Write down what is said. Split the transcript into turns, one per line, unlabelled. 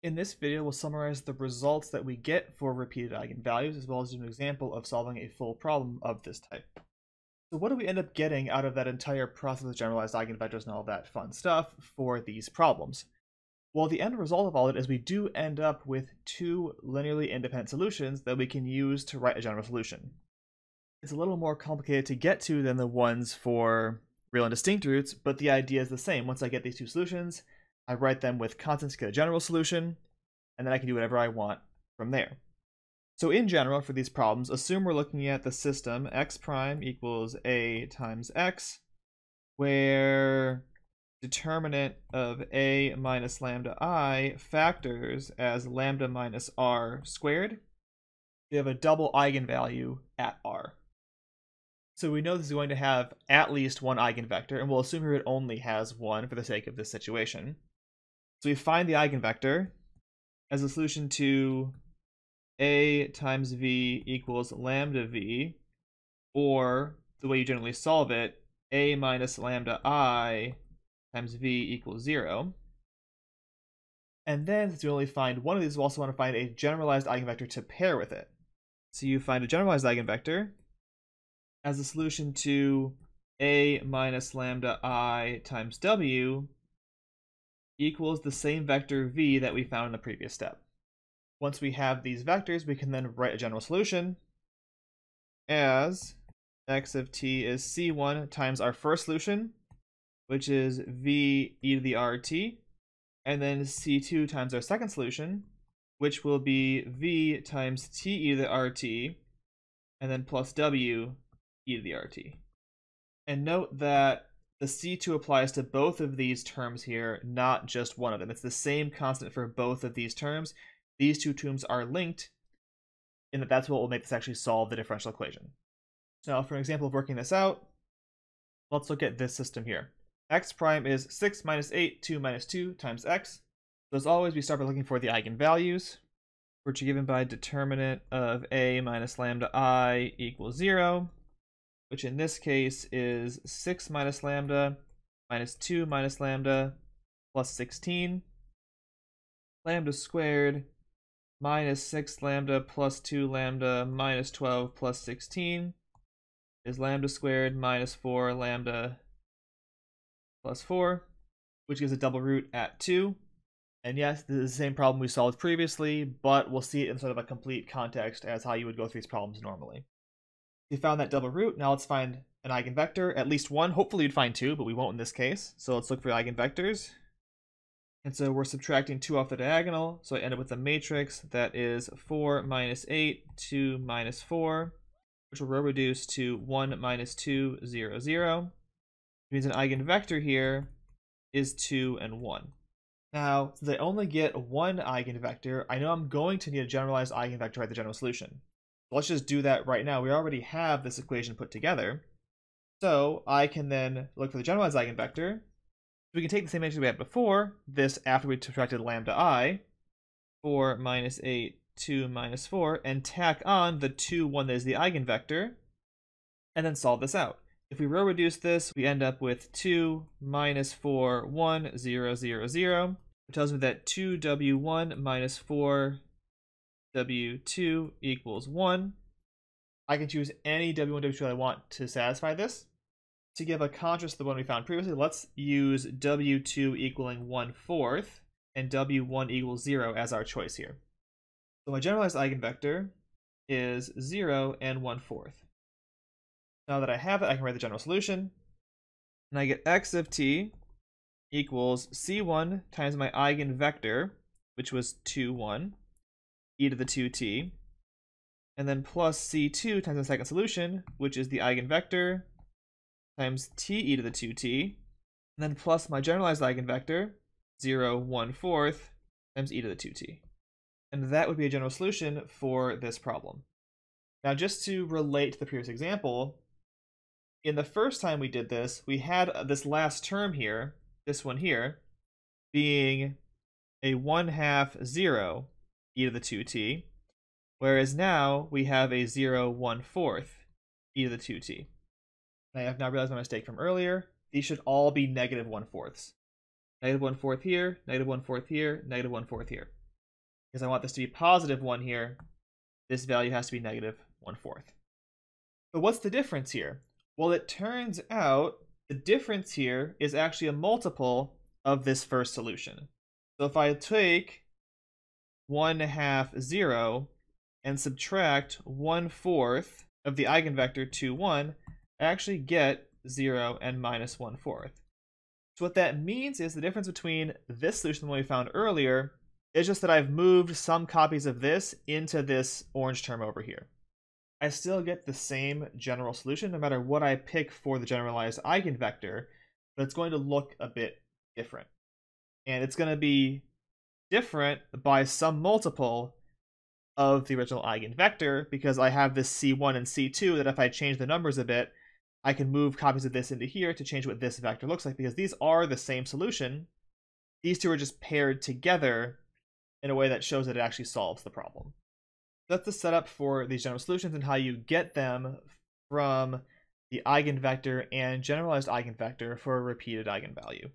In this video, we'll summarize the results that we get for repeated eigenvalues, as well as an example of solving a full problem of this type. So what do we end up getting out of that entire process of generalized eigenvectors and all that fun stuff for these problems? Well, the end result of all it is we do end up with two linearly independent solutions that we can use to write a general solution. It's a little more complicated to get to than the ones for real and distinct roots, but the idea is the same. Once I get these two solutions, I write them with constants to get a general solution, and then I can do whatever I want from there. So in general, for these problems, assume we're looking at the system x prime equals a times x, where determinant of a minus lambda i factors as lambda minus r squared. We have a double eigenvalue at r. So we know this is going to have at least one eigenvector, and we'll assume here it only has one for the sake of this situation. So we find the eigenvector as a solution to a times v equals lambda v, or the way you generally solve it, a minus lambda i times v equals 0. And then, since we only find one of these, we also want to find a generalized eigenvector to pair with it. So you find a generalized eigenvector as a solution to a minus lambda i times w equals the same vector v that we found in the previous step. Once we have these vectors, we can then write a general solution as x of t is c1 times our first solution, which is v e to the rt, and then c2 times our second solution, which will be v times t e to the rt, and then plus w e to the rt. And note that the C2 applies to both of these terms here, not just one of them. It's the same constant for both of these terms. These two terms are linked, and that that's what will make this actually solve the differential equation. So now for an example of working this out, let's look at this system here. x prime is 6 minus 8, 2 minus 2 times x. So as always, we start by looking for the eigenvalues, which are given by determinant of a minus lambda i equals 0 which in this case is 6 minus lambda minus 2 minus lambda plus 16. Lambda squared minus 6 lambda plus 2 lambda minus 12 plus 16 is lambda squared minus 4 lambda plus 4, which gives a double root at 2. And yes, this is the same problem we solved previously, but we'll see it in sort of a complete context as how you would go through these problems normally. We found that double root. Now let's find an eigenvector, at least one. Hopefully you'd find two, but we won't in this case. So let's look for eigenvectors. And so we're subtracting 2 off the diagonal, so I end up with a matrix that is 4 minus 8, 2 minus 4, which will row reduce to 1 minus 2, 0, 0. Which means an eigenvector here is 2 and 1. Now, since I only get one eigenvector, I know I'm going to need a generalized eigenvector to write the general solution let's just do that right now. We already have this equation put together. So I can then look for the generalized eigenvector. We can take the same answer we had before, this after we subtracted lambda i, 4 minus 8, 2 minus 4, and tack on the 2, 1 that is the eigenvector, and then solve this out. If we row reduce this, we end up with 2 minus 4, 1, 0, 0, 0. It tells me that 2w1 minus 4 W2 equals 1. I can choose any W1, W2 I want to satisfy this. To give a contrast to the one we found previously, let's use W2 equaling 1 fourth and W1 equals 0 as our choice here. So my generalized eigenvector is 0 and 1 fourth. Now that I have it, I can write the general solution. And I get x of t equals c1 times my eigenvector, which was 2, 1, e to the 2t, and then plus c2 times the second solution, which is the eigenvector, times t e to the 2t, and then plus my generalized eigenvector, 0, 1 fourth, times e to the 2t. And that would be a general solution for this problem. Now just to relate to the previous example, in the first time we did this, we had this last term here, this one here, being a 1 half 0 e to the 2t, whereas now we have a 0 1 fourth e to the 2t. I have now realized my mistake from earlier. These should all be negative 1 fourths. Negative 1 fourth here, negative 1 fourth here, negative 1 fourth here. because I want this to be positive 1 here, this value has to be negative 1 fourth. But what's the difference here? Well, it turns out the difference here is actually a multiple of this first solution. So if I take 1 half 0 and subtract 1 fourth of the eigenvector 2, 1, I actually get 0 and minus 1 fourth. So what that means is the difference between this solution and one we found earlier is just that I've moved some copies of this into this orange term over here. I still get the same general solution no matter what I pick for the generalized eigenvector, but it's going to look a bit different. And it's going to be different by some multiple of the original eigenvector because I have this C1 and C2 that if I change the numbers a bit, I can move copies of this into here to change what this vector looks like because these are the same solution. These two are just paired together in a way that shows that it actually solves the problem. That's the setup for these general solutions and how you get them from the eigenvector and generalized eigenvector for a repeated eigenvalue.